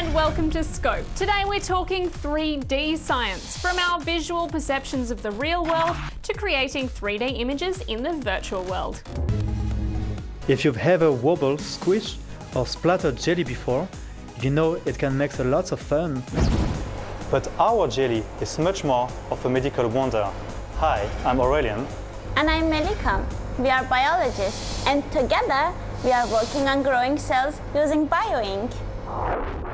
and welcome to Scope. Today we're talking 3D science, from our visual perceptions of the real world to creating 3D images in the virtual world. If you've ever wobbled, squished or splattered jelly before, you know it can make a lot of fun. But our jelly is much more of a medical wonder. Hi, I'm Aurelien. And I'm Melika. We are biologists, and together we are working on growing cells using bioink.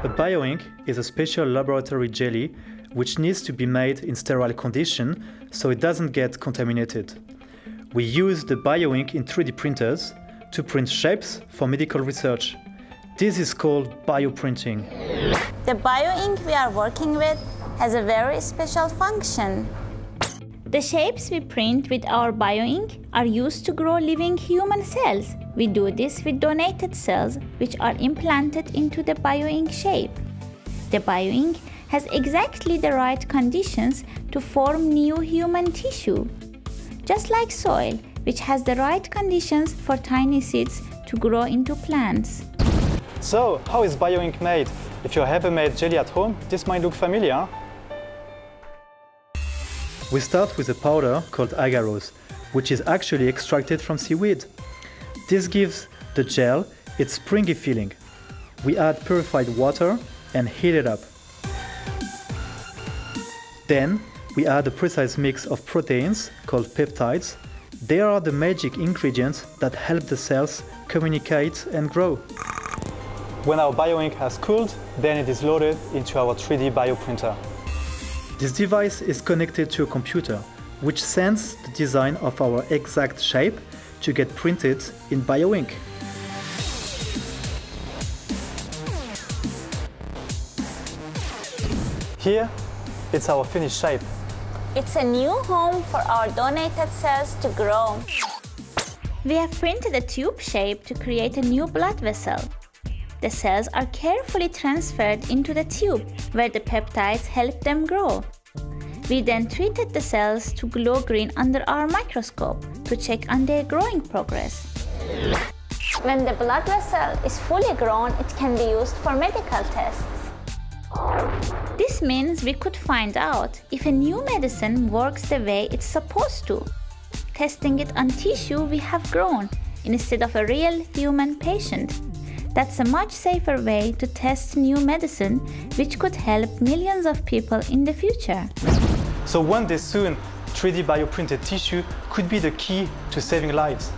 A bioink is a special laboratory jelly which needs to be made in sterile condition so it doesn't get contaminated. We use the bioink in 3D printers to print shapes for medical research. This is called bioprinting. The bioink we are working with has a very special function. The shapes we print with our bioink are used to grow living human cells. We do this with donated cells which are implanted into the bioink shape. The bioink has exactly the right conditions to form new human tissue. Just like soil, which has the right conditions for tiny seeds to grow into plants. So, how is bioink made? If you have ever made jelly at home, this might look familiar. We start with a powder called agarose, which is actually extracted from seaweed. This gives the gel its springy feeling. We add purified water and heat it up. Then we add a precise mix of proteins called peptides. They are the magic ingredients that help the cells communicate and grow. When our bioink has cooled, then it is loaded into our 3D bioprinter. This device is connected to a computer, which sends the design of our exact shape to get printed in BioInk. Here, it's our finished shape. It's a new home for our donated cells to grow. We have printed a tube shape to create a new blood vessel. The cells are carefully transferred into the tube, where the peptides help them grow. We then treated the cells to glow green under our microscope to check on their growing progress. When the blood vessel is fully grown, it can be used for medical tests. This means we could find out if a new medicine works the way it's supposed to, testing it on tissue we have grown instead of a real human patient. That's a much safer way to test new medicine, which could help millions of people in the future. So one day soon, 3D bioprinted tissue could be the key to saving lives.